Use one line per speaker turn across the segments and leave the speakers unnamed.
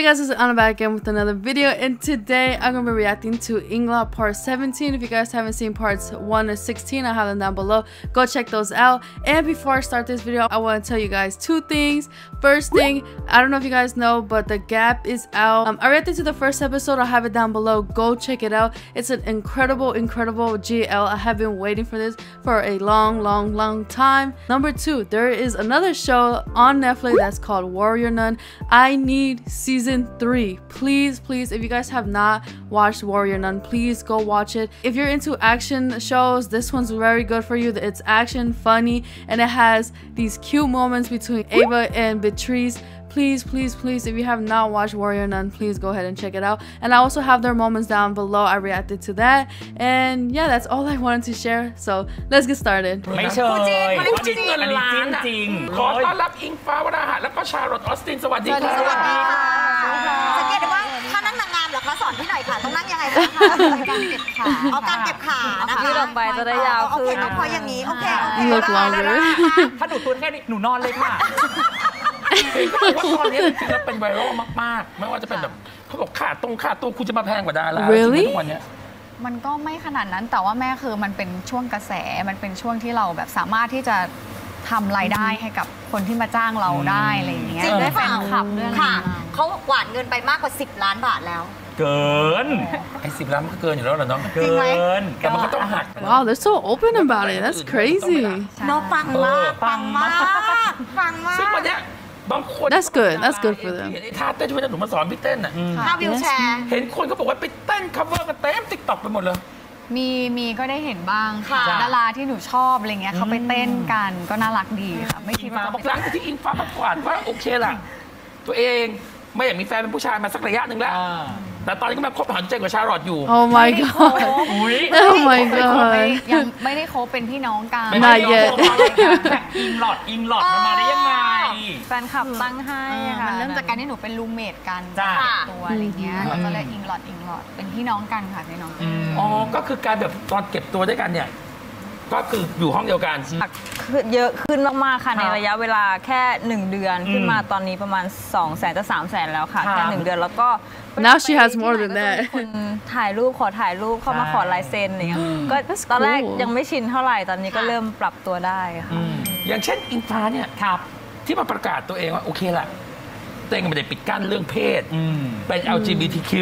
You guys? Is Anna back again with another video, and today I'm gonna be reacting to Ingla Part 17. If you guys haven't seen parts 1 to 16, I have them down below. Go check those out. And before I start this video, I want to tell you guys two things. First thing, I don't know if you guys know, but The Gap is out. Um, I reacted to the first episode. I'll have it down below. Go check it out. It's an incredible, incredible GL. I have been waiting for this for a long, long, long time. Number two, there is another show on Netflix that's called Warrior Nun. I need season season three. Please, please, if you guys have not watched Warrior Nun, please go watch it. If you're into action shows, this one's very good for you. It's action, funny, and it has these cute moments between Ava and Beatrice. Please please please if you have not watched warrior nun please go ahead and check it out. And i also have their moments down below. I reacted to that. And yeah that's all i wanted to share. So let's get started.
สั
งเกตได้ว่าถ้านั่งนางงามเหรอคะสอนพี่หน่อยค่ะต้องนั่งยังไงคะ
การเก็บขา
เอาการเก็บขานะคะ
ยืดออกไปจะได้ยาว
โอ
ขึ้
เคนต้องพออย่างนี้โอเคโอเค
Look
ได้
longer
ได้
ถ้าหนูตัวแค่นี้หนูนอนเลยค่ะ
เห็นเขาบอกว่าตอนนี้จริงๆแล้วเป็นไวรัลมากๆ ไม่ว่าจะเป็นแบบเขาบอกขาตรงขาตัวคุณจะมาแพงกว่าดารา
Really?
ทุกวันเนี้ย
มันก็ไม่ขนาดนั้นแต่ว่าแม่คือมันเป็นช่วงกระแสมันเป็นช่วงที่เราแบบสามารถที่จะ ทำรายได้ให้กับคนที่มาจ้างเราได้อะไรอย่างเงี้ย
จริงไหม
แฟนคลับด้วย
ค่ะ
อะไรอย่างเงี้ย
เขากวาดเงินไปมากกว่า 10 ล้านบาทแล้ว
เกิน
ไอ้สิบล้านมันก็เกินอยู่แล้วเหรอเนาะ
เกิน
แต่มันก็ต้องหัก
Wow, they're so open about it. That's crazy.
โนปังมากปังมากปังมา
ซึ่งวัน
ก
เนี้ยบางคน
That's good. That's good for them.
เห็นไอ้ท่าเต้นที่วันนั้นหนูมาสอนพี่เต้นอะ
ถ้าวิวแชร์
เห็นคนเขาบอกว่าไปเต้น cover กันเต็มติ๊กต็อกไปหมดเลย
มีมีก็ได้เห็นบ้างค่ะ
ค่ะ
ดาราที่หนูชอบอะไรเงี้ยเขาไปเต้นกันก็น่ารักดีค่ะ ไม่
อิ
คิด
ง
ว่า
ฟ้าบอกหลังจากที่อิงฟ้าประกวาดว่าโอเคล่ะ ตัวเองไม่อยากมีแฟนเป็นผู้ชายมาสักระยะหนึ่งแล้ว แต่ตอนนี้ก็มาคบหาดูใจกับชาลอตอยู่
Oh my god.
อุ้ย
Oh my
ไม่
god.
ยังไม่ได้คบเป็นพี่น้องกัน
ไม่
Not yet
แบบอิงหลอดอิงหลอดมันมาได้ยังไง
แฟนคลับตั้งให้ค่ะ
อ่ามั
มันเริ่มจากการที่หนูเป็นรูมเมทกัน
จ้ะ
ตัวอะไรเงี้ยเราก็เลยอิงหลอดอิงหลอดเป็นพี่น้องกันค่ะพี่น้องกัน
อ๋อก็คือการแบบตอนเก็บตัวด้วยกันเนี่ยก็คืออยู่ห้องเดียวกัน
ขึ้นเยอะขึ้นมากๆค่ะ
ครับ
ในระยะเวลาแค่ 1 เดือน
อืม
ขึ้นมาตอนนี้ประมาณ2 0 0แสนจะ3 0 0แสนแล้วค่ะ
ครับ
แค่1เดือนแล้วก็
Now she has
ไป
more
ที่
than
ไหน
that
ก็จะมีคนถ่ายรูปขอถ่ายรูปเข้ามา
ใช่
ขอลายเซ็นอะไรเงี้ยก็
That's
ตอนแรก
cool
ยังไม่ชินเท่าไหร่ตอนนี้ก็เริ่มปรับตัวได้ค่ะ
อย่างเช่นอิงฟ้าเนี่ย
ครับ
ที่มาประกาศตัวเองว่าโอเคละตัวเองไม่ได้ปิดกั้นเรื่องเพศ
อืม
เป็น LGBTQ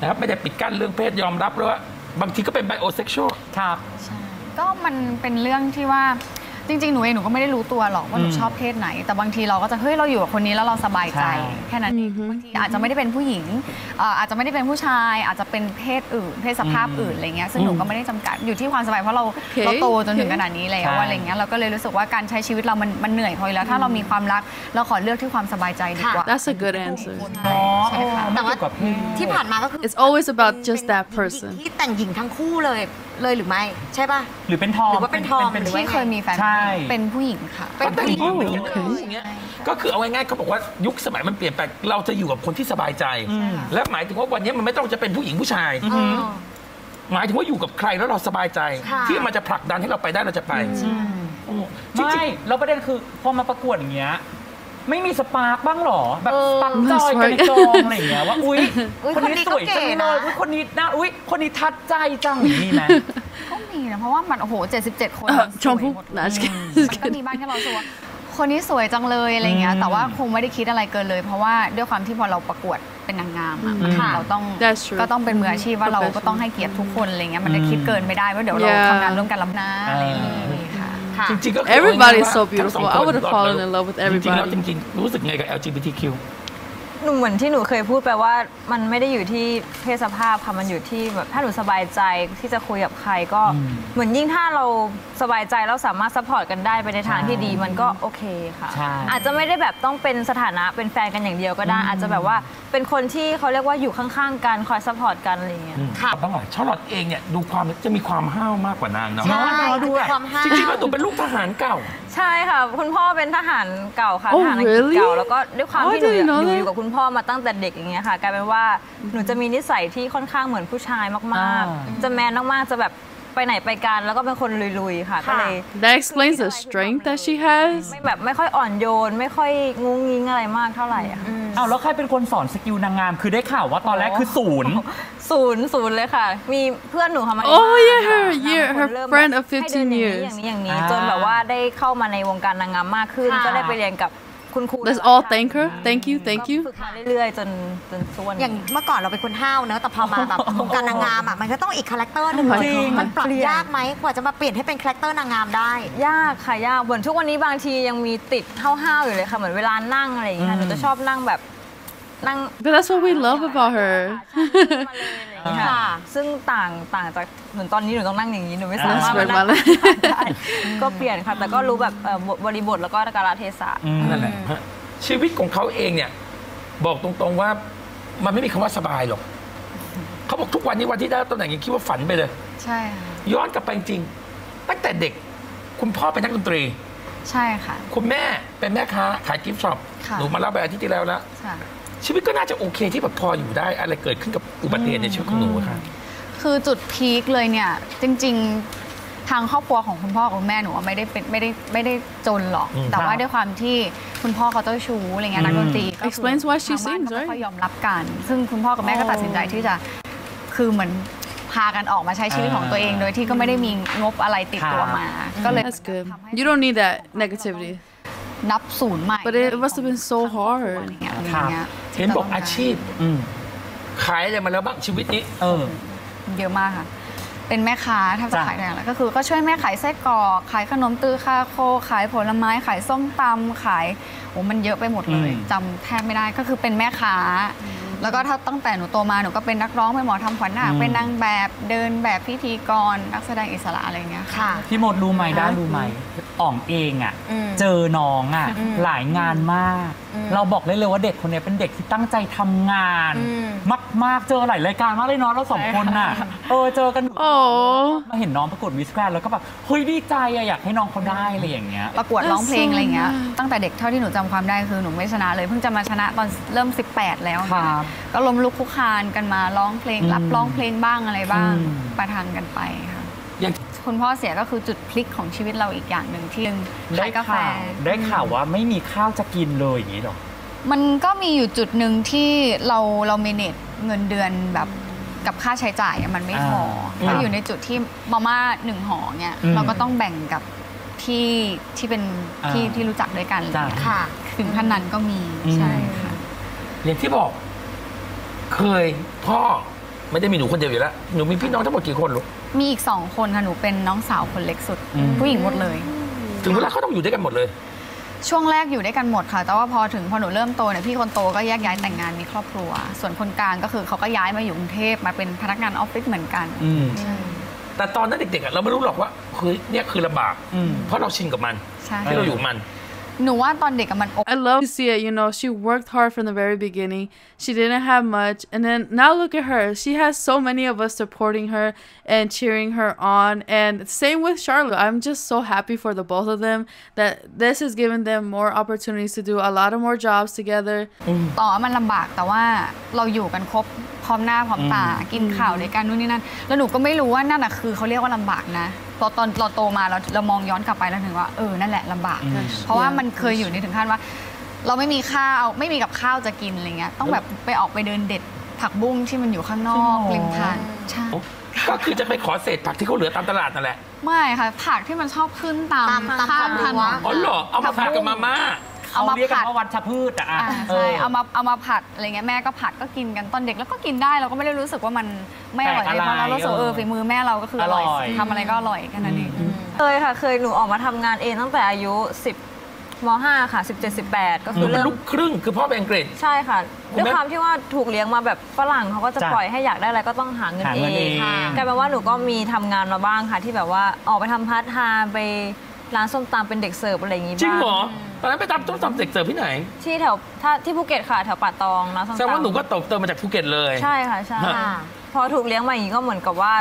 นะครับไม่ได้ปิดกั้นเรื่องเพศยอมรับเลยว่าบางทีก็เป็นไบโอเซ็กชวล
ครับ
ก็มันเป็นเรื่องที่ว่า จริงๆ หนูเองหนูก็ไม่ได้รู้ตัวหรอกว่าหนู
อืม
ชอบเพศไหน แต่บางทีเราก็จะเฮ้ยเราอยู่กับคนนี้แล้วเราสบายใจ
ใช่
แค่นั้นเองบางทีอาจจะไม่ได้เป็นผู้หญิงเอ่ออาจจะไม่ได้เป็นผู้ชาย อาจจะเป็นเพศอื่น เพศสภาพอื่นอะไรเงี้ยซึ่งหนูก็ไม่ได้จำกัดอยู่ที่ความสบายเพราะเรา
โอเค
เราโตจนถึงขนาดนี้แล้
ใช่
วอะไรเงี้ยเราก็เลยรู้สึกว่าการใช้ชีวิตเรามันมันเหนื่อยพออยู่แล้วถ้าเรามีความรักเราขอเลือกที่ความสบายใจดีกว่า
That's a good answer.
อ๋อ
ใช่ค่ะ
ไม่
แต่ว่า
เกี่ยวกับเพศ
ที่ผ่านมาก็คือ
It's always about just that
เป็น
person.
ที่แต่งหญิงทั้งคู่เลย เลยหรือไม่ ใช่ป่ะ
หรือเป็นทอง
หรือว่าเป็นทอง
เป็น
หรือว่า
ที่เคยมีแฟน
ใช่
เป็นผู้หญิงค่ะ
เป็นผู้หญิง
Oh,
เป็นอย่าง
okay.
อย่างเงี้ยก็คือเอาง่ายๆเขาบอกว่ายุคสมัยมันเปลี่ยนไปเราจะอยู่กับคนที่สบายใจ และหมายถึงว่าวันนี้มันไม่ต้องจะเป็นผู้หญิงผู้ชาย
เออ
หมายถึงว่าอยู่กับใครแล้วเราสบายใจ
ค่ะ
ที่มันจะผลักดันให้เราไปได้เราจะไปโอ้จริ
ไม่
ง
แล้วประเด็นคือพอมาประกวดอย่างเงี้ย ไม่มีสปาร์กบ้างเหรอ แบบ
เออ
สปักจอยกันในกองอะไรอย่างเงี้ยว่าอุ้ย
อุ๊ย
คนนี้
คนนี้
สวย
ก็เก๋
จังเลย
นะ
อุ้ยคนนี้น่าอุ้ยคนนี้ทัดใจจังมีไหม
ก็มีนะเพราะว่ามันโอ้โห 77 คน
เอ่อ
มันสวย
ชมพู่
หมด
นะ
เลย
just
มันก็มีบ้างที่เรารู้สึกว่าคนนี้สวยจังเลยอะไรเงี้ย
อืม
แต่ว่าคงไม่ได้คิดอะไรเกินเลย เพราะว่าด้วยความที่พอเราประกวดเป็นนางงามอะ
อืม
เราต้อง
That's true
ก็ต้องเป็นมืออาชีพว่าเราก็ต้องให้เกียรติทุกคนอะไรเงี้ยมันจะคิดเกินไม่ได้ว่าเดี๋ยวเรา
Yeah
ทำงานร่วมกันลำนะอะไรอย่างงี้ค่ะ
ค่ะ
ๆ จริงๆก็คือ
Everybody is so
ทั้ง
beautiful.
สองคน
I would have fallen in love with
จริงๆแล้ว
everybody.
จริงๆ รู้สึกไงกับ LGBTQ
หนูเหมือนที่หนูเคยพูดไปว่ามันไม่ได้อยู่ที่เพศสภาพค่ะมันอยู่ที่แบบถ้าหนูสบายใจที่จะคุยกับใครก็
อืม
เหมือนยิ่งถ้าเราสบายใจแล้วสามารถ support กันได้ไปในทางที่ดี
ใช่
มันก็โอเคค่ะ
ใช่
อาจจะไม่ได้แบบต้องเป็นสถานะเป็นแฟนกันอย่างเดียวก็ได้ อาจจะแบบว่าเป็นคนที่เขาเรียกว่าอยู่ข้างๆกันคอย support กันอะไรอย่างเงี้ย
ค่ะ
บ้างหรอชาลอตเองเนี่ยดูความจะมีความห้าวมากกว่านางเนาะ
ใช่
เนาะดูอะ
ความห้าว
จริงๆแล้วหนูเป็นลูกทหารเก่า
ใช่ค่ะ คุณพ่อเป็นทหารเก่าค่ะ
Oh,
ทหารอังกฤษ
really?
เก่าแล้วก็ด้วยความ
Oh, I
ที่หนู
didn't know
อยู่
that.
อยู่กับคุณพ่อมาตั้งแต่เด็กอย่างเงี้ยค่ะกลายเป็นว่าหนูจะมีนิสัยที่ค่อนข้างเหมือนผู้ชายมาก
อ่า
ๆจะแมนมากๆจะแบบไปไหนไปกันแล้วก็เป็นคนลุยๆค่ะก็เลย
That explains the strength that she has.
ไม่แบบไม่ค่อยอ่อนโยน ไม่ค่อยงุ้งงิ้งอะไรมากเท่าไหร่อะค่ะ
อ้าวแล้วใครเป็นคนสอน skill นางงาม คือได้ข่าวว่าตอนแรกคือศูนย์
ศูนย์ศูนย์เลยค่ะ มีเพื่อนหนูทำมา
Oh, yeah, her
ค่ะ
year-
นำ
her
คนเริ่ม
friend
แบบ
of
ให้เดิน
15
อย่างนี้
years
อย่างนี้อย่างนี้
อ่า
จนแบบว่าได้เข้ามาในวงการนางงามมากขึ้น
ค่ะ
ก็ได้ไปเรียนกับ คุณครู
Let's all thank her. Thank you, thank
ก็
you.
ฝึกมาเรื่อยๆจนจนส่วน
อย่างเมื่อก่อนเราเป็นคนห้าวเนอะแต่พอมาแบบวงการนางงามอะมันก็ต้องอีก character หนึ่ง
จริง
มันปรับยากไหมกว่าจะมาเปลี่ยนให้เป็น character นางงามได้
ยากค่ะยากเหมือนทุกวันนี้บางทียังมีติดห้าวๆอยู่เลยค่ะเหมือนเวลานั่งอะไรอย่างเงี้ยหนูจะชอบนั่งแบบ นั่ง
But that's what we love about her.
มาเลยอะไรอย่างเงี้ย
ค่ะ
ค่ะ ซึ่งต่างต่างจากเหมือนตอนนี้หนูต้องนั่งอย่างนี้หนูไม่สามารถ
That's
มา
right,
นั่ง
Mala.
ได้ก็เปลี่ยนค่ะ แต่ก็รู้แบบเอ่อบริบทแล้วก็กาลเทศะ
นั่นแหละฮะชีวิตของเขาเองเนี่ย บอกตรงๆว่ามันไม่มีคำว่าสบายหรอกเขาบอกทุกวันนี้วันที่ได้ตำแหน่งยังคิดว่าฝันไปเลย
ใช่ค่ะ
ย้อนกลับไปจริงตั้งแต่เด็กคุณพ่อเป็นนักดนตรี
ใช่ค่ะ
คุณแม่เป็นแม่ค้าขาย gift shop
ค่ะ
หนูมาเล่าไปอาทิตย์ที่แล้วแล้ว
ค่ะ
ชีวิตก็น่าจะโอเคที่แบบพออยู่ได้ อะไรเกิดขึ้นกับอุบัติเหตุในชีวิตของหนูอะค่ะ
คือจุดพีคเลยเนี่ย จริง ๆ ทางครอบครัวของคุณพ่อกับคุณแม่หนูว่าไม่ได้เป็นไม่ได้ไม่ได้จนหรอก
อืม
แต่ว่า
ครับ
ด้วยความที่คุณพ่อเขาเจ้าชู้อะไรเงี้ยนักดนตรีก็คือ
Explains why she
ทางบ้าน
sings,
ก็ไม่ค่อย
right?
ยอมรับกัน ซึ่งคุณพ่อกับแม่ก็ตัดสินใจที่จะคือเหมือนพากันออกมาใช้ชีวิตของตัวเอง โดยที่ก็ไม่ได้มีงบอะไรติดตัวมา ก็เลย
That's good. You don't need that negativity.
นับศูนย์ใหม่
But it must have been so
อะไร
hard.
เงี้ยอะไรเงี้ย
เห็นบอกอาชีพ
อืม
ขายอะไรมาแล้วบ้างชีวิตนี้
เออ
เยอะมากค่ะ เป็นแม่ค้าแทบจะ
จ้ะ
ขายได้แล้วก็คือก็ช่วยแม่ขายไส้กรอกขายขนมตือคาโค ขายผลไม้ขายส้มตำขายโอ้มันเยอะไปหมดเลยจำแทบไม่ได้ก็คือเป็นแม่ค้า แล้วก็ถ้าตั้งแต่หนูโตมาหนูก็เป็นนักร้องเป็นหมอทำขวัญนาคเป็นนางแบบเดินแบบพิธีกรนักแสดงอิสระอะไรอย่างเงี้ยค่ะ
ค่ะ
พี่มดรู้ไหมได้ารู้ไหมอ่องเองอะ
อืม
เจอน้องอะ
อืม
หลายงานมาก
อืม
เราบอกได้เลยว่าเด็กคนนี้เป็นเด็กที่ตั้งใจทำงาน
อืม
มากๆเจอหลายรายการมากเลยเนาะเราสองคนน่ะเออเจอกัน
Oh.
มาเห็นน้องประกวดมิสแกรนแล้วก็แบบเฮ้ยดีใจอะอยากให้น้องเขาได้อะไรอย่างเงี้ย
ประกวดร้องเพลง
That's so
อะไรเงี้ย
nice
ตั้งแต่เด็กเท่าที่หนูจำความได้คือหนูไม่ชนะเลยเพิ่งจะมาชนะตอนเริ่ม 18 แล้ว
ครับ
ก็ล้มลุกคลุกคลานกันมาร้องเพลงรับ
อืม
ร้องเพลงบ้างอะไรบ้าง
อืม
ประทังกันไปค่ะ
อย่าง
คุณพ่อเสียก็คือจุดพลิกของชีวิตเราอีกอย่างหนึ่งที่ขายกาแฟ
ข่าวได้ข่าวว่าไม่มีข้าวจะกินเลยอย่างนี้หรอ
มันก็มีอยู่จุดหนึ่งที่เราเราเมเนจเงินเดือนแบบกับค่าใช้จ่ายอะมันไม่พอ
อ่า
ก็อยู่ในจุดที่มาม่าหนึ่งห่อเนี่ย
อืม
เราก็ต้องแบ่งกับที่ที่เป็นที่
อ่า
ที่รู้จักด้วยกันอะไรอย่างเลย
จ้ะ
ค่ะ
ถึงขั้นนั้นก็มี
อืม
ใช่ค่ะ
อย่างที่บอก เคยพ่อไม่ได้มีหนูคนเดียวอยู่แล้ว หนูมีพี่น้องทั้งหมดกี่คนลูก
มีอีกสองคนค่ะหนูเป็นน้องสาวคนเล็กสุด
อืม
ผู้หญิงหมดเลย
ถึงเวลาเขาต้องอยู่ด้วยกันหมดเลย
ช่วงแรกอยู่ด้วยกันหมดค่ะ แต่ว่าพอถึงพอหนูเริ่มโตเนี่ยพี่คนโตก็แยกย้ายแต่งงานมีครอบครัว ส่วนคนกลางก็คือเขาก็ย้ายมาอยู่กรุงเทพมาเป็นพนักงานออฟฟิศเหมือนกัน
อืม
แต่ตอนนั้นเด็กๆอะเราไม่รู้หรอกว่าเฮ้ยเนี่ยคือลำบาก
อืม
เพราะเราชินกับมัน
ใช่
ที่เราอยู่กับมัน
หนูว่าตอนเด็กอะมันอก
I love to see it. You know, she worked hard from the very beginning. She didn't have much. And then now look at her. She has so many of us supporting her and cheering her on. And same with Charlotte. I'm just so happy for the both of them that this has given them more opportunities to do a lot of more jobs together.
ต่อมันลำบากแต่ว่าเราอยู่กันครบพร้อมหน้าพร้อมตา กินข่าวด้วยกันนู่นนี่นั่น แล้วหนูก็ไม่รู้ว่านั่นอะคือเขาเรียกว่าลำบากนะ พอตอนเราโตมาเราเรามองย้อนกลับไปแล้วถึงว่าเออนั่นแหละลำบากเพราะว่ามันเคยอยู่ในถึงขั้นว่า เราไม่มีข้าวไม่มีกับข้าวจะกินอะไรเงี้ยต้องแบบไปออกไปเดินเด็ดผักบุ้งที่มันอยู่ข้างนอกริมทางใช่
ก็คือจะไปขอเศษผักที่เขาเหลือตามตลาดนั่นแหละ
ไม่ค่ะผักที่มันชอบขึ้นตาม
ตามตาม
ข้าง
รั้
ถ
ว
นน
อ๋อเหรอเอามาผัดกับมาม่า
เอา
เขา
มา
เรียกกั
ผั
น
ด
ว่าวัชพืชอะอะ
อ่า
เอ
ใช่
อ
เอามาเอามาผัดอะไรเงี้ยแม่ก็ผัดก็กินกันตอนเด็กแล้วก็กินได้เราก็ไม่ได้รู้สึกว่ามันไม่อร่อย
แปลกอะไร
เพราะเรารู้สึกว่าเออฝีมือแม่เราก็คืออร่อย
อร่อย
ทำอะไรก็อร่อยแค่นั้นเอง
เคยค่ะ เคยหนูออกมาทำงานเองตั้งแต่อายุ 10ม5ค่ะ 17 18 ก็
ห
คื
นู
อ
เป็น
เริ่ม
ลูกครึ่งคือพ่อเป็นอังกฤษ
ใช่ค่ะ
คุณ
ด้วย
แม่
ความที่ว่าถูกเลี้ยงมาแบบฝรั่งเขาก็จะ
จ้ะ
ปล่อยให้อยากได้อะไรก็ต้องหาเงิน
หา
เอ
เงินเองง
กลายเป็นว่าหนูก็มีทำงานมาบ้างค่ะ ที่แบบว่าออกไปทำพาร์ทไทม์ไปร้านส้มตำเป็นเด็กเสิร์ฟอะไรอย่างงี้
จริง
บ้าง
เหรอ ตอนนั้นไปทำต้องทำเด็กเสิร์ฟที่ไหน
ที่แถวถ้าที่ภูเก็ตค่ะแถวป่าตองร้านส้ม
แสดงว่า
ตำ
หนูก็โตเติมมาจากภูเก็ตเลย
ใช่ค่ะใช่
ค่ะ
พอถูกเลี้ยงมาอย่างนี้ก็เหมือนกับว่า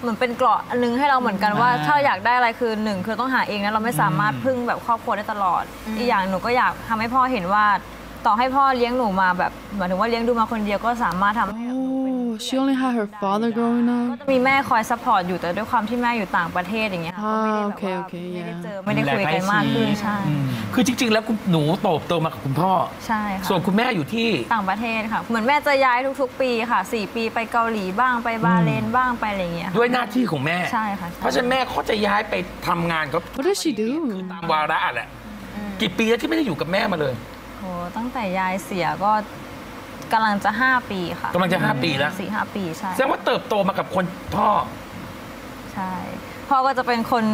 เหมือนเป็นเกราะอันนึงให้เราเหมือนกันว่า
อ่า
ถ้าอยากได้อะไรคือหนึ่งคือต้องหาเองนะเราไม่สามารถพึ่งแบบครอบครัวได้ตลอด อีกอย่างหนูก็อยากทำให้พ่อเห็นว่า ต่อให้พ่อเลี้ยงหนูมาแบบหมายถึงว่าเลี้ยงดูมาคนเดียวก็สามารถทำให้
Oh. she only had her father growing
ก็
up.
จะมีแม่คอย support อยู่แต่ด้วยความที่แม่อยู่ต่างประเทศอย่างเงี้ยค่ะก็ไม่ได้แบบ
โอเค
ว่า
โอเค
ไม่ได้
yeah
เจอไม่ได้คุยกันมากขึ้นใช่
อืม
คือจริง ๆ แล้วคุณหนูโตโตมากับคุณพ่อ
ใช่ค่ะ
ส่วนคุณแม่อยู่ที่
ต่างประเทศค่ะ เหมือนแม่จะย้ายทุกๆ ปีค่ะ 4 ปีไปเกาหลีบ้างไปบาห์เรนบ้างไปอะไรอย่างเงี้ยค่ะ
ด้วยหน้าที่ของแม่
ใช่ค่ะใช่
เพราะฉะนั้นแม่เขาจะย้ายไปทำงานเขา
What does she do?
ตามวาระแหละ กี่ปีแล้วที่ไม่ได้อยู่กับแม่มาเลย
โหตั้งแต่ยายเสียก็กำลังจะ5ปีค่ะ
กำลังจะห้าปีแล้ว
สี่ห้าปีใช่
แสดงว่าเติบโตมากับคนพ่อ
ใช่พ่อก็จะเป็นคน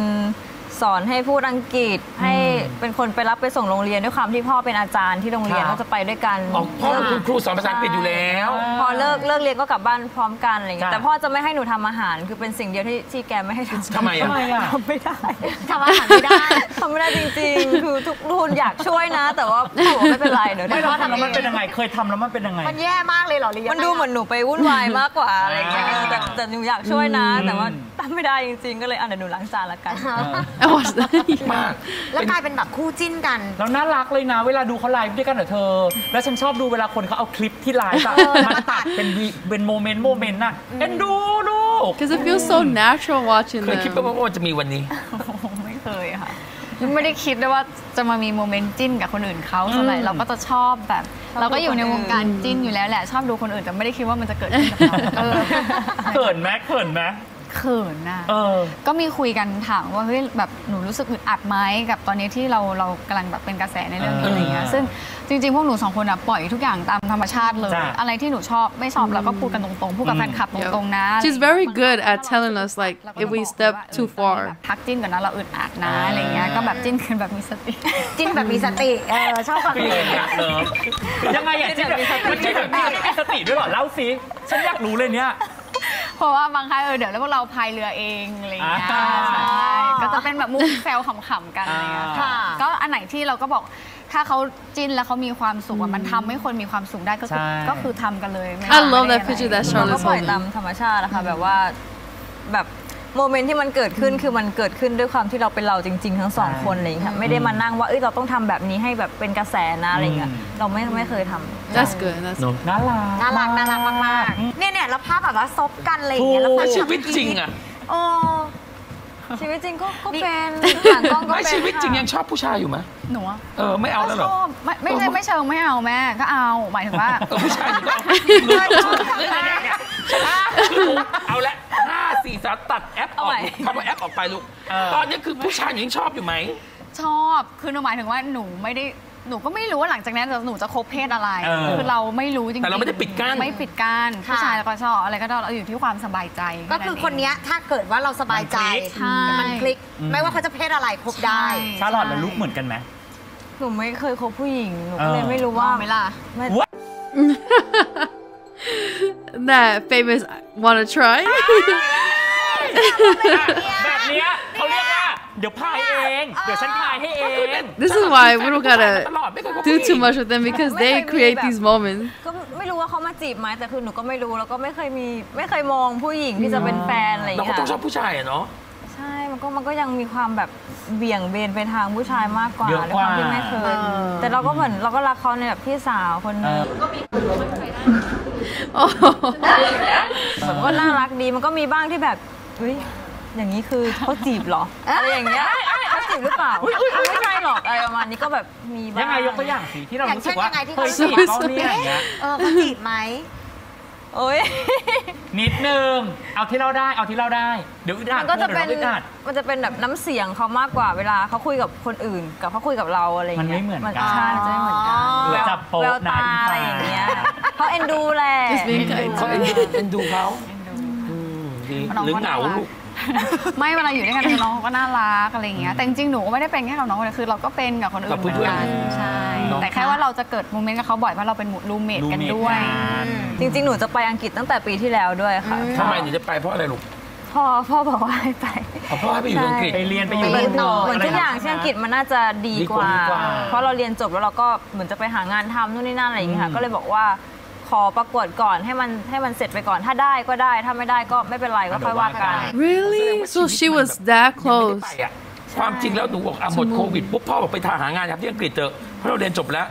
สอนให้พูดอังกฤษให้เป็นคนไปรับไปส่งโรงเรียนด้วยความที่พ่อเป็นอาจารย์ที่โรงเรียน
ครับ
ก็จะไปด้วยกัน
อ๋อพ่อเป็นคุณครูสอนภาษาอังกฤษอยู่แล้ว
พอเลิกเลิกเรียนก็กลับบ้านพร้อมกันอะไรอย่างเงี้ย
จ้ะ
แต่พ่อจะไม่ให้หนูทำอาหารคือเป็นสิ่งเดียวที่ที่แกไม่ให้ทำ
ทำไมอะ
ทำไมอะ
ทำไม่ได้
ทำอาหารไม่ได้
ทำไม่ได้จริงๆ คือทุกทุนอยากช่วยนะ แต่ว่าพ่อบอกไม่เป็นไรเดี๋ยว
ไม่
เดี๋ยว
เราทำแล้วมันเป็นยังไงเคยทำแล้วมันเป็นยังไง
มันแย่มากเลยเหรอหรือยังไง
มันดูเหมือนหนูไปวุ่นวายมากกว่าอะไรอย่างเงี้ย
อ่า
แต่แต่หนูอยากช่วยนะ
อืม
แต่ว่า ทำไม่ได้จริงๆ ก็เลยอะเดี๋ยวหนูล้างจานละกัน
I watched that.
มาก
แล้วกลายเป็นแบบคู่จิ้นกัน
แล้วน่ารักเลยนะ เวลาดูเขาไลฟ์ด้วยกันเหรอเธอ แล้วฉันชอบดูเวลาคนเขาเอาคลิปที่ไลฟ์อะ
เออ
มาตัดเป็นวีเป็น moment moment น่ะเอ็นดูลูก
Because it feels so natural watching
เคยคิด
them.
ว่ามันจะมีวันนี้
ไม่เคยค่ะ
ไม่ได้คิดด้วยว่าจะมามี moment จิ้นกับคนอื่นเขาเท่าไหร่
อืม
เราก็จะชอบแบบ
ชอบ
เราก็อยู่ในวงการ
ดูคนอื่น
จิ้นอยู่แล้วแหละ ชอบดูคนอื่นแต่ไม่ได้คิดว่ามันจะเกิดขึ้นกับเราเออ
เขินไหมเขินไหม
เขินน่ะ
เออ
ก็มีคุยกันถามว่าเฮ้ยแบบหนูรู้สึกอึดอัดไหมกับตอนนี้ที่เราเรากำลังแบบเป็นกระแสในเรื่องนี้
เอออ
อะไรเงี้ยซึ่งจริงๆ พวกหนูสองคนอะปล่อยทุกอย่างตามธรรมชาติเลย
จ้ะ
อะไรที่หนูชอบไม่ชอบเราก็พูดกันตรงๆพูดกับแฟนคลับตรงๆนะ
She's very good at telling us like
เราก็
if we
จะบอก
step
ว่า
too
เออตอนนี้
far.
แบบพักจิ้นก่อนนะเราอึดอัดนะอะไรเงี้ยก็แบบจิ้นกันแบบมีสติ
จิ้นแบบมีสติเออชอบความ
คือยังไงอะเลิฟยังไงอะที่แบบมันที่แบบมีสติด้วยเหรอเล่าสิฉันอยากรู้เลยเนี่ย
เพราะว่าบางครั้งเออเดี๋ยวแล้วพวกเราพายเรือเองอะไรอย่างเงี้ย
อ่า
ใช่ก็จะเป็นแบบมุกแซวขำๆกันอะไรเงี้ย
อ่า
ค่ะ ก็อันไหนที่เราก็บอกถ้าเขาจิ้นแล้วเขามีความสุขอะมันทำให้คนมีความสุขได้ก็คือ
ใช่
ก็คือทำกันเลยไม่
I love
ไม่
that
ได้
picture that
เราก็
Charlotte's
ปล่อย
holding.
ตามธรรมชาตินะคะแบบว่าแบบ โมเมนต์ที่มันเกิดขึ้นคือมันเกิดขึ้นด้วยความที่เราเป็นเราจริง ๆ ทั้งสอง
ใช่
คนอะไรอย่างเลยค่ะไม่ได้มานั่งว่าเอ้ยเราต้องทำแบบนี้ให้แบบเป็นกระแสนะอะไรเงี้ย
อืม
เราไม่ไม่เคยทำ
That's good. That's
เนอะน่ารัก
น่ารักน่ารักมากๆเนี่ยเนี่ยแล้วภาพแบบว่าซบกันอะไรอย่างเงี้ยแล้ว
ถ้า
ภาพ
ชีวิตจริงอะ
โอ้
ชีวิตจริงก็ก็เป็นหลังกล้องก็
ไม่
เป็น
ชีวิตจริงยัง
ค่ะ
ชอบผู้ชายอยู่ไหม
หนูอะ
เออไม่เอาแล้วเหร
ช
อ
อบไม่ไม่ใช่ไม่เชิงไม่เอาแม่ก็เอาหมายถึงว่า
เออผู้ชายอยู่ก็เอาเอาละห้า สี่สามตัดแอปออกคำว่าแอปออกไปลูก
เออ
ตอนนี้คือผู้ชายหนูยังชอบอยู่ไหม
ชอบคือหนูหมายถึงว่าหนูไม่ได้หนูก็ไม่รู้ว่าหลังจากนั้นหนูจะคบเพศอะไร
เออ
คือเราไม่รู้จริงๆ
แต่เราไม่ได้ปิดกั้น
ไม่ปิดกั้นผู้ชายเราก็ชอบอะไรก็ได้เราอยู่ที่ความสบายใจ
ก็คือคนเนี้ยถ้าเกิดว่าเราสบายใจ
ใช่
มันคลิก ไม่ว่าเขาจะเพศอะไรคบได้
ชาลอตและลูกเหมือนกันไหม
หนูไม่เคยคบผู้หญิงหนู
เอ
ก็
อ
เลยไม่รู้
ว่า
ว่า
ไหมล่ะ
ไม่
that famous wanna try.
แบบเนี้ยเขาเรียกว่าเดี๋ยวพายเองเดี๋ยวฉันพายให้เอง
this is why we don't
ต
gotta
ลอดไม่เคยคบ
do
ผู้หญิ
too
ง
much with them because they create these moments.
ก็ไม่รู้ว่าเขามาจีบไหมแต่คือหนูก็ไม่รู้แล้วก็ไม่เคยมีไม่เคยมองผู้หญิงที่จะเป็นแฟนอะไรอย่าง
เราก็
เงี้ย
ต้องชอบผู้ชายอะเนาะ
ใช่มันก็มันก็ยังมีความแบบเบี่ยงเบนไปทางผู้ชายมากกว่า
เยอะ
ด้วยความที่
กว่า
ไม่เคย
เออ
แต่เราก็เหมือนเราก็รักเขาในแบบพี่สาวคนนึง
Oh.
แบบก็น่ารักดีมันก็มีบ้างที่แบบ เฮ้ยอย่างนี้คือเขาจีบเหรออะไรอย่างเงี้ยเขาจีบหรือเปล่าไม่ใช่หรอกอะไรประมาณนี้ก็แบบมีบ้าง
ยังไงยกตัวอย่างสิที่เรา
อย่าง
รู้สึกว่า
เช่นยังไงที่
เคย
เขา
จีบเขาเนี่ยอย่างเงี้ย
เออเขาจีบไหม
โอ้ย
นิดนึง เอาที่เราได้ เอาที่เราได้ เดี๋ยวอึดอัด
มันก็จะเป็น
ดี๋ยวราอึดอัด
มันจะเป็นแบบน้ำเสียงเขามากกว่าเวลาเขาคุยกับคนอื่น กับเขาคุยกับเราอะไรอย่างเงี้ย
มันไม่เหมือนกัน
ใช่มันจะไม่เหมือนกัน
เออจับโป๊ะ
แววตา
นะ
อะไรอย่างเงี้ยเขาเอ็นดูแหละ
Just being kind.
เขาเอ็นดูเอ็นดูเขาอื มดี
น้อง
หรือ
ก็
เหงา
น่ารัก
ลูก
ไม่เวลาอยู่ด้วยกันน้องเขาก็น่ารักอะไรอย่างเงี้ยแต่จริงๆหนูก็ไม่ได้เป็นแค่กับน้องเลยคือเราก็เป็นกับคนอื่น
กับ
เห
เพื่
มื
อ
อนน
ๆ
กันใช่
เนอะ
แต่แค่ว่าเราจะเกิดโมเมนต์กับเขาบ่อยเพราะเราเป็นรูเมทกันด้วย
จริง ๆ หนูจะไปอังกฤษตั้งแต่ปีที่แล้วด้วยค่ะ
ทำไมหนูจะไปเพราะอะไรลูก
พ่อพ่อบอกว่าให้ไป
เอาพ่อให้ไปอยู่อังกฤษ
ไปเรียนไปอยู่
ไปเรียนต่อ
เหมือนทุกอย่างที่อังกฤษมันน่าจะดีกว่า
ดีกว่า
เพราะเราเรียนจบแล้วเราก็เหมือนจะไปหางานทำนู่นนี่นั่นอะไรอย่างเงี้ยค่ะ ก็เลยบอกว่า ขอประกวดก่อนให้มันให้มันเสร็จไปก่อนถ้าได้ก็ได้ถ้าไม่ได้ก็ไม่เป็นไรก็ค่อยว่ากัน
Really? So she was that
ยังไม่
close.
ได้ไปอะความจริงแล้วหนูบอกอะหมดโควิดปุ๊บพ่อบอกไปทหางานครับที่อังกฤษเถอะเพราะเราเรียนจบแล้ว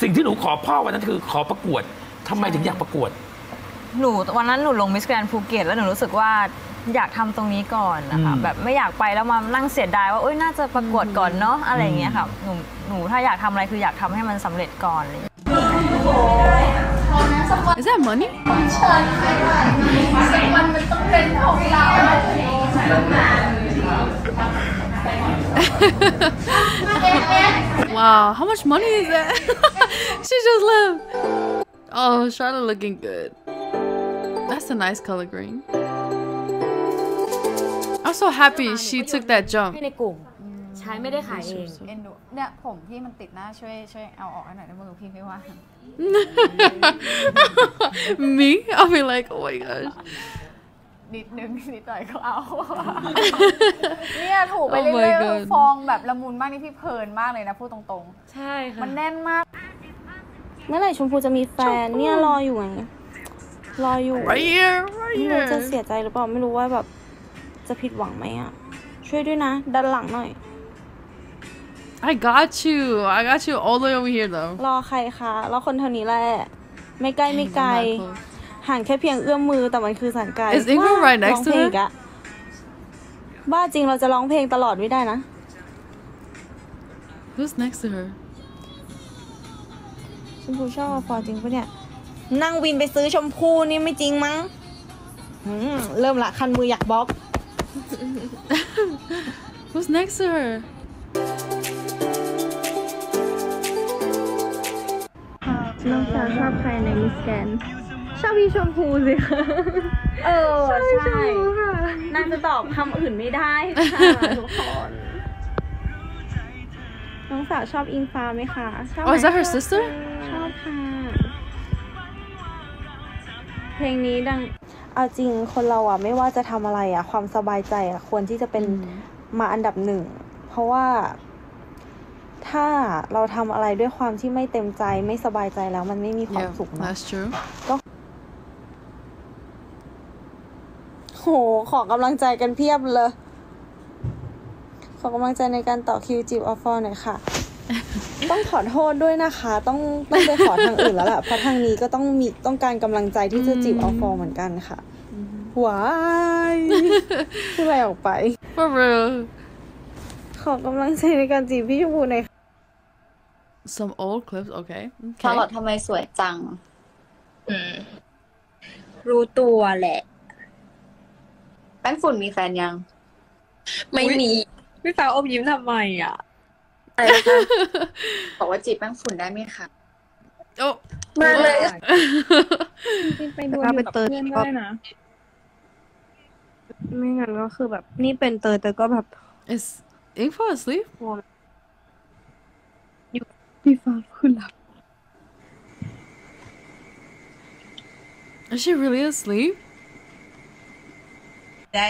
สิ่งที่หนูขอพ่อวันนั้นคือขอประกวดทำไมถึงอยากประกวด
หนูวันนั้นหนูลงมิสแกรนภูเก็ตแล้วหนูรู้สึกว่าอยากทำตรงนี้ก่อนนะคะ
อืม
แบบไม่อยากไปแล้วมานั่งเสียดายว่าเอ้ยน่าจะประกวดก่อนเนาะอะไรอย่างเงี้ยค่ะหนูหนูถ้าอยากทำอะไรคืออยากทำให้มันสำเร็จก่อนอะไรอย่างเงี้ย
Is that money? wow, how much money is that? she just left. Oh, Charlotte looking good. That's a nice color green. I'm so happy she took that jump.
ให้ในกลุ่ม ใช้ไม่ได้ขายเอง
เอ็นดูเนี่ยผมที่มันติดหน้าช่วยช่วยเอาออกให้หน่อยได้มือพี่ไม่ว่า
Me? I'll be like, oh my gosh.
นิดนึงนิดหน่อยก็เอา เนี่ยถูไป
Oh my
เรื่อย
God
ๆฟองแบบละมุนมากนี่พี่เพลินมากเลยนะพูดตรง
ใช่
ๆ
ค่ะ
มันแน่นมาก
เมื่อไหร่ชมพูจะมีแฟนเนี่ยรออยู่ไงรออยู่
Right here, right
ไม่รู้จะเสี
here.
ยใจหรือเปล่าไม่รู้ว่าแบบ จะผิดหวังไหมอะ ช่วยด้วยนะ ดันหลังหน่อย
I got you. I got you all the way over here though.
รอใครคะรอคนเท่านี้แหละ ไม่ใกล้ไม่ไกล
I'm not close.
ห่างแค่เพียงเอื้อมมือแต่มันคือสันไกล
Is Ingrid
ว้า
right next
ร้องเพลง
to her?
อีกอะบ้าจริงเราจะร้องเพลงตลอดไม่ได้นะ
Who's next to her?
ชมพูชอบฟอจริงปะเนี่ย นั่งวินไปซื้อชมพูนี่ไม่จริงมั้งอืมเริ่มละคันมืออยากบล็อก
Who's next to her?
น้องสาวชอบใครในมิสแกน ชอบพี่ชมพูสิคะเออ ใช่น่าจะตอบคำอื่นไม่ได้ค่ะทุกคน น้องสาวชอบอิงฟ้าไหมคะชอบ
Oh, is
ไหม
that her sister?
ชอบค่ะ เพลงนี้ดัง เอาจริงคนเราอะไม่ว่าจะทำอะไรอะความสบายใจอะควรที่จะเป็นมาอันดับหนึ่ง เพราะว่า ถ้าเราทำอะไรด้วยความที่ไม่เต็มใจไม่สบายใจแล้วมันไม่มีความ
Yeah,
สุขเนอะ
that's true.
โหขอกำลังใจกันเพียบเลย ขอกำลังใจในการต่อคิวจีบออฟฟอร์หน่อยค่ะ ต้องขอโทษด้วยนะคะ ต้องต้องไปขอทางอื่นแล้วแหละเพราะทางนี้ก็ต้องมีต้องการกำลังใจที่จะจีบออฟฟอร์เหมือนกันค่ะว้ายพูดอะไรออกไป
For real.
ขอกำลังใจในการจีบพี่ชมพูหน่อยค่ะ
Some old clips, okay.
ชา
Okay.
ลอตทำไมสวยจัง
รู้ตัวแหละ
แป้งฝุ่นมีแฟนยัง
ไม่มีพี่ฟ้าอมยิ้มทำไมอะ
อะไรนะคะบอกว่าจีบแป้งฝุ่นได้ไหมคะ
Oh.
มาเลย
ไปดูกับเพื่อนก็ได้นะไม่งั้นก็คือแบบ นี่เป็นเตยเตยก็แบบ
Is Ink fall asleep?
พี่ฟ้าคือหลับ
Is she really asleep?
ได้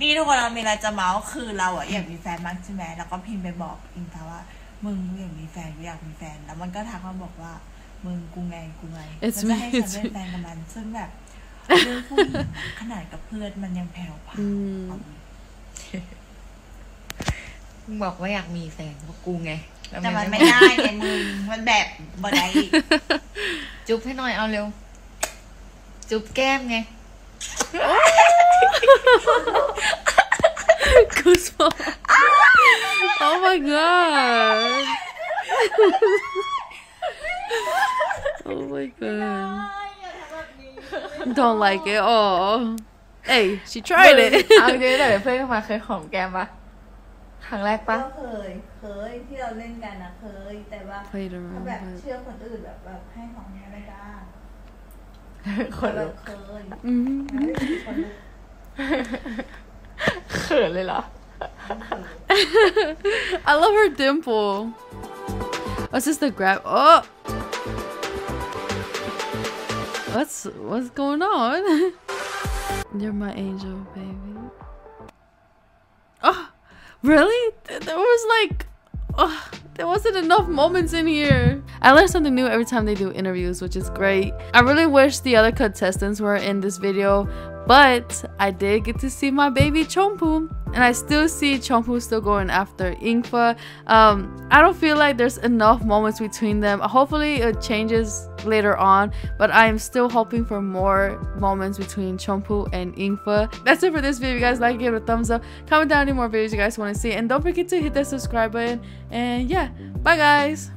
นี่ทุกคนเรามีอะไรจะเมาส์คือเราอะอยากมีแฟนมากใช่ไหมแล้วก็พิมพ์ไปบอกอิงฟ้าว่า มึงกูอยากมีแฟนกูอยากมีแฟน แล้วมันก็ทักมาบอกว่า มึงกูไงกูไง
It's
มันจะให้
me,
ฉัน
it's
เป็น
me.
แฟนกับมัน ซึ่งแบบเรื่องผู้หญิงอะขนาดกับเพื่อนมันยังแผ่วพราว
Mm.
มึ งบอกว่าอยากมีแฟนเพราะกูไงล้ว
แต่มัน
ง
ไม่ได้ไงมึงมันแบบบ่ได้
จุ๊บให้หน่อยเอาเร็ว จุ๊บแก้มไง
Goosebumps. oh my god. oh my god. Don't like it. Oh. Hey, she tried it.
เอาจริงๆแต่เป็นเพื่อนกันมาเคยหอมแก้มปะ ครั้งแรกปะ
ก็เคย เคยที่เราเล่นกันนะเคย แต่ว่า
Played around.
ถ้าแบบ
but-
เชื่อคนอื่นแบบแบบให้ของเนี้ยไม่ได้
คน
แบ
ลุ
บ
ก
เคย
Mhm.
คนลุก
เขินเลยเหรอ
I love her dimple. Oh, it's just the grab. Oh. What's what's going on? You're my angel, baby. Oh, really? There was like, oh, there wasn't enough moments in here. I learn something new every time they do interviews, which is great. I really wish the other contestants were in this video, but I did get to see my baby Chompu, and I still see Chompu still going after Infa. Um, I don't feel like there's enough moments between them. Hopefully it changes later on, but I am still hoping for more moments between Chompu and Infa. That's it for this video. If you guys like it, give it a thumbs up. Comment down any more videos you guys want to see. And don't forget to hit that subscribe button. And yeah, bye guys!